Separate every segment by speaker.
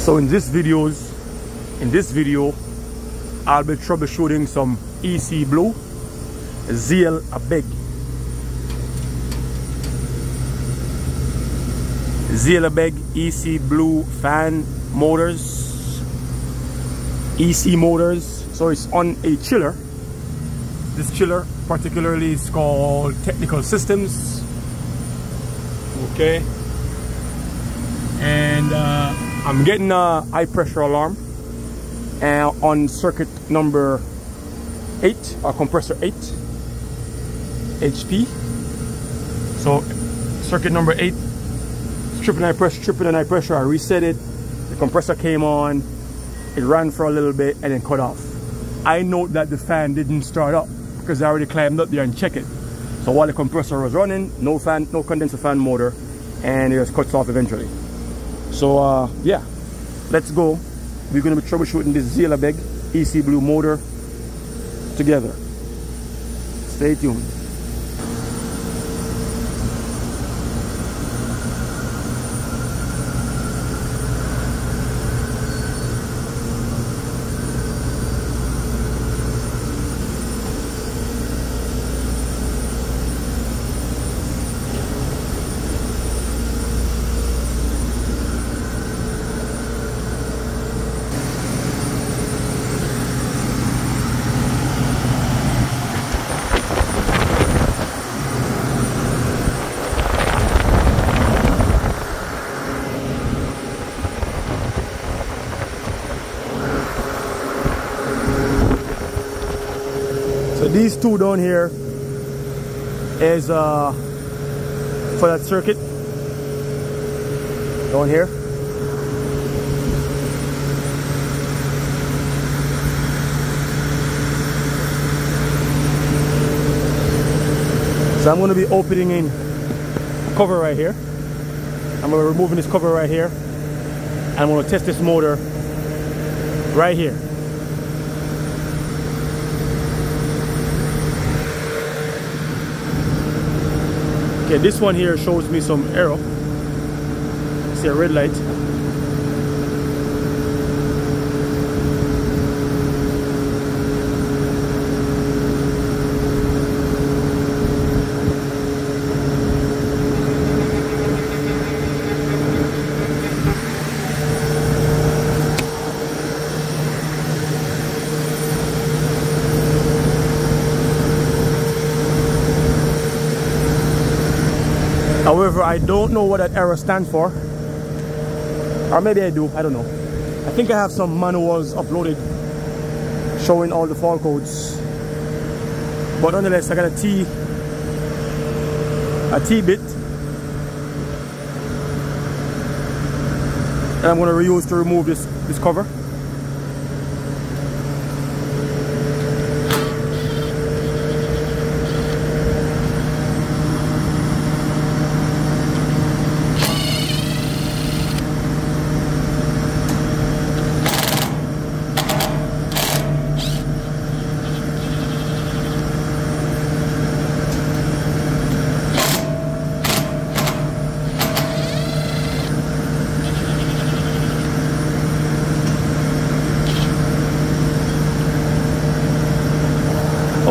Speaker 1: So in this videos, in this video, I'll be troubleshooting some EC Blue Ziehl Abegg. Ziehl Abegg EC Blue fan motors, EC motors. So it's on a chiller. This chiller particularly is called Technical Systems. Okay. And uh, I'm getting a high pressure alarm and on circuit number 8 or compressor 8 HP so circuit number 8 tripping high pressure tripping high pressure I reset it the compressor came on it ran for a little bit and then cut off. I note that the fan didn't start up because I already climbed up there and checked it. So while the compressor was running no fan no condenser fan motor and it just cuts off eventually so uh, yeah let's go we're going to be troubleshooting this Abegg EC Blue motor together. Stay tuned. These two down here is uh, for that circuit down here. So I'm going to be opening in cover right here. I'm going to be removing this cover right here. And I'm going to test this motor right here. Okay, this one here shows me some error. See a red light. However, I don't know what that error stands for. Or maybe I do, I don't know. I think I have some manuals uploaded showing all the fault codes. But nonetheless, I got a T, a T-bit. And I'm gonna reuse to remove this, this cover.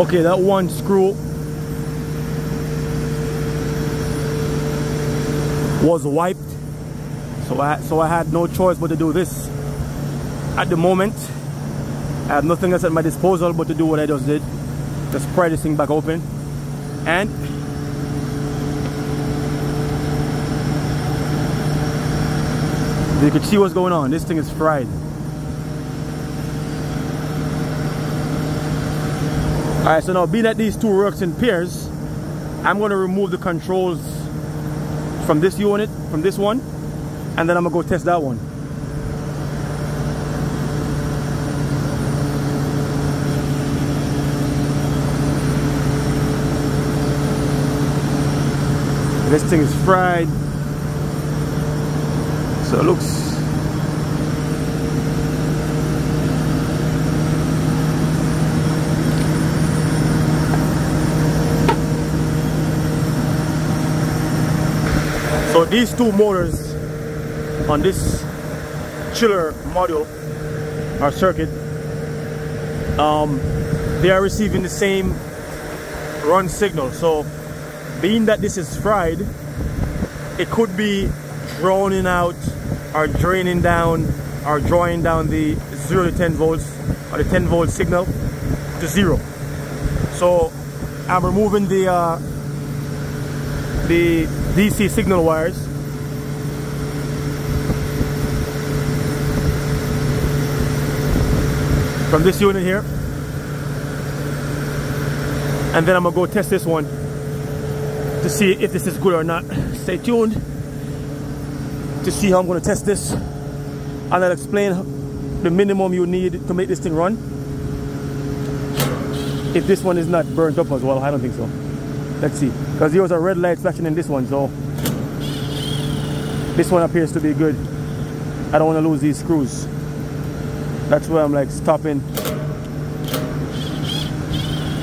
Speaker 1: Okay, that one screw was wiped. So I, so I had no choice but to do this. At the moment, I have nothing else at my disposal but to do what I just did. Just pry this thing back open. And you can see what's going on. This thing is fried. Alright, so now being that these two works in pairs, I'm to remove the controls from this unit, from this one, and then I'm to go test that one. This thing is fried. So it looks So these two motors on this chiller module or circuit, um, they are receiving the same run signal. So being that this is fried, it could be drowning out or draining down or drawing down the 0 to 10 volts or the 10 volt signal to zero. So I'm removing the uh, the DC signal wires. From this unit here. And then I'm gonna go test this one to see if this is good or not. Stay tuned to see how I'm gonna test this. And I'll explain the minimum you need to make this thing run. If this one is not burnt up as well I don't think so. Let's see because there was a red light flashing in this one so this one appears to be good. I don't want to lose these screws. That's where I'm like stopping.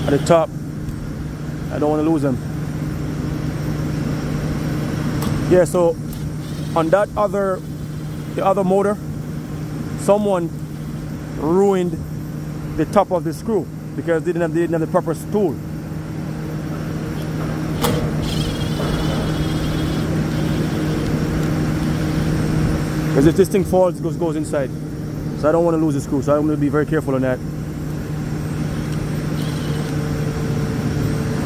Speaker 1: At the top I don't want to lose them. Yeah so on that other the other motor someone ruined the top of the screw because they didn't have, they didn't have the proper tool because if this thing falls it goes, goes inside. So I don't want to lose the screw so I'm going to be very careful on that.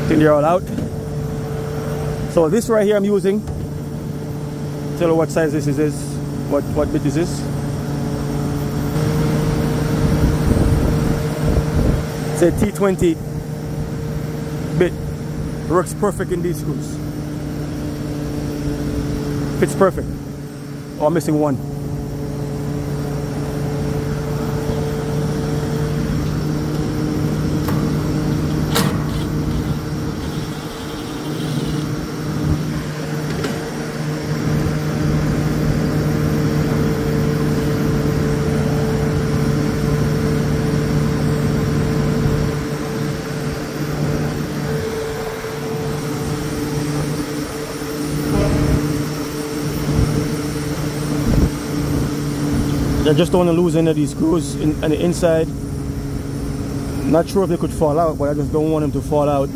Speaker 1: I think they're all out. So this right here I'm using. Tell you what size this is what what bit this? Is it's a T20 bit. Works perfect in these screws. Fits perfect I'm missing one I just don't want to lose any of these screws in, on the inside. Not sure if they could fall out, but I just don't want them to fall out.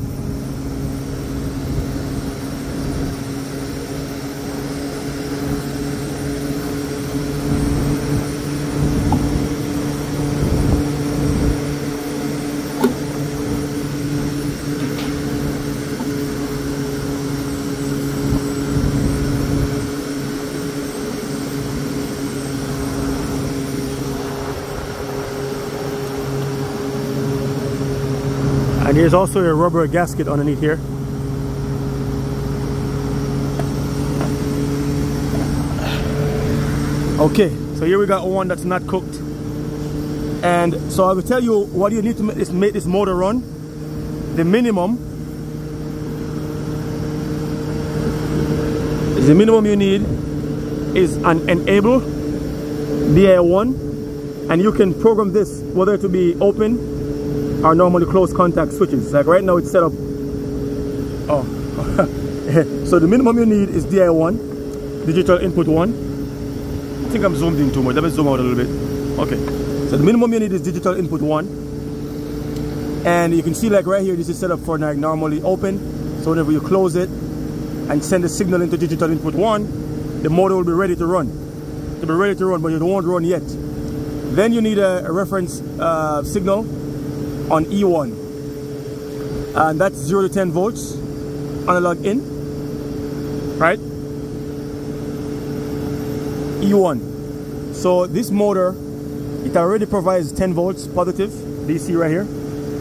Speaker 1: And there's also a rubber gasket underneath here. Okay, so here we got one that's not cooked. And so I will tell you what you need to make this, make this motor run. The minimum the minimum you need is an enable DI1 and you can program this whether to be open are normally close contact switches. Like right now it's set up. Oh. so the minimum you need is DI1, digital input 1. I think I'm zoomed in too much. Let me zoom out a little bit. Okay. So the minimum you need is digital input 1. And you can see like right here, this is set up for like normally open. So whenever you close it and send the signal into digital input 1, the motor will be ready to run. To be ready to run, but want to run yet. Then you need a, a reference uh, signal on E1 and that's 0 to 10 volts analog in right? E1 so this motor it already provides 10 volts positive DC right here.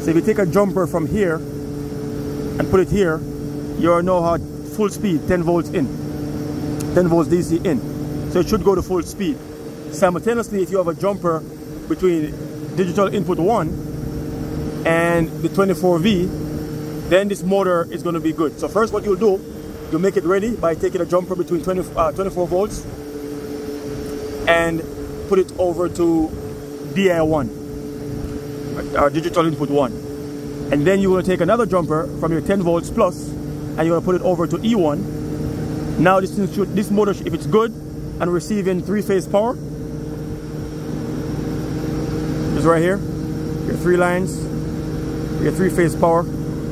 Speaker 1: So if you take a jumper from here and put it here you know at full speed 10 volts in 10 volts DC in. So it should go to full speed. Simultaneously if you have a jumper between digital input 1 and the 24V, then this motor is going to be good. So first what you'll do, you make it ready by taking a jumper between 20, uh, 24 volts and put it over to DI1, or uh, digital input 1. And then you're going to take another jumper from your 10 volts plus and you're going to put it over to E1. Now this, should, this motor, if it's good and receiving three-phase power, is right here. Your three lines, your three phase power.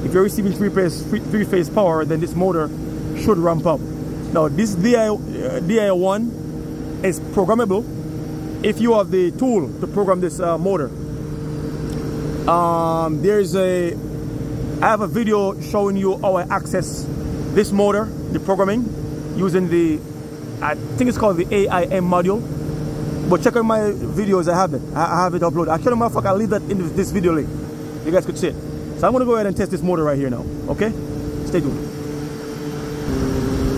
Speaker 1: If you're receiving three phase three phase power, then this motor should ramp up. Now this DI uh, DI1 is programmable if you have the tool to program this uh, motor. Um, there's a I have a video showing you how I access this motor, the programming, using the I think it's called the AIM module. But check out my videos, I have it. I have it uploaded. Actually, motherfucker, I'll leave that in this video link. You guys could see it. So I'm gonna go ahead and test this motor right here now. Okay? Stay tuned.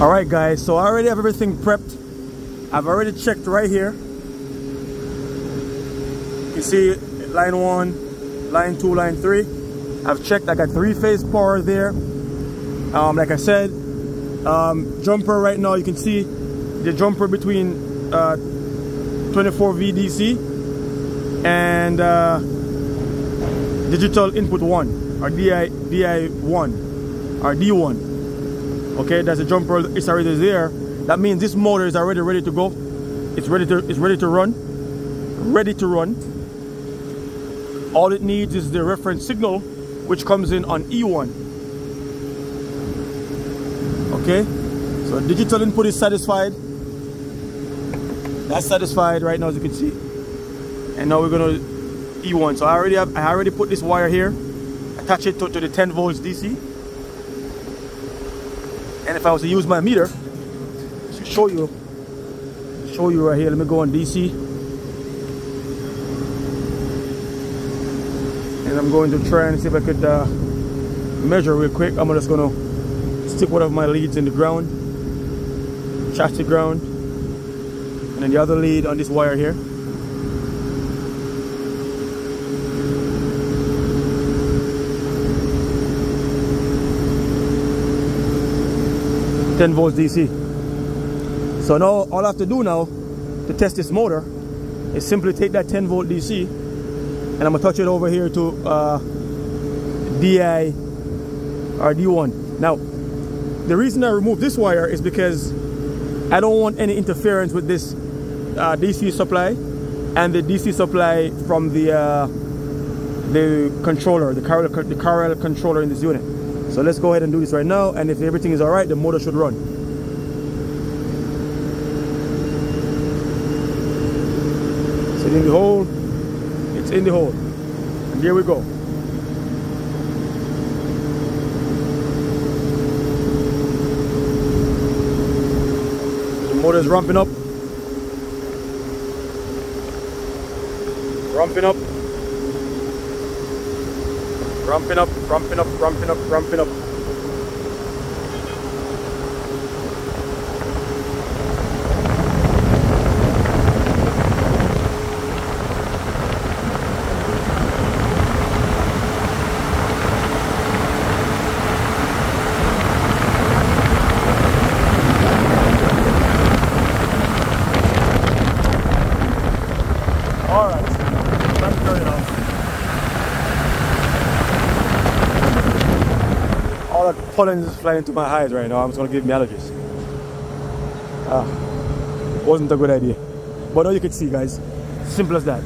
Speaker 1: Alright guys, so I already have everything prepped. I've already checked right here. You see line one, line two, line three. I've checked, I got three phase power there. Um, like I said, um, jumper right now, you can see the jumper between uh, 24 VDC and uh, digital input 1 or DI, DI1 or D1 okay that's a jumper it's already there. That means this motor is already ready to go. It's ready to it's ready to run. Ready to run. All it needs is the reference signal which comes in on E1 okay? So digital input is satisfied. That's satisfied right now as you can see. And now we're gonna E1 so I already have I already put this wire here. Attach it to, to the 10 volts DC and if I was to use my meter to show you show you right here let me go on DC and I'm going to try and see if I could uh, measure real quick. I'm just gonna stick one of my leads in the ground chassis ground and then the other lead on this wire here Ten volts DC. So now all I have to do now to test this motor is simply take that 10 volt DC and I'm gonna touch it over here to uh, DI or D1. Now, the reason I removed this wire is because I don't want any interference with this uh, DC supply and the DC supply from the uh, the controller, the Carel, the Carel controller in this unit. So let's go ahead and do this right now and if everything is alright, the motor should run. It's in the hole, it's in the hole. And here we go. The motor is ramping up. ramping up, ramping up, ramping up, ramping up, ramping up. Pollen is flying into my eyes right now. I'm just gonna give me allergies. Ah, wasn't a good idea. But now you can see, guys. Simple as that.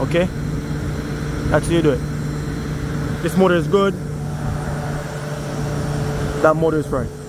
Speaker 1: Okay? That's how you do it. This motor is good. That motor is right.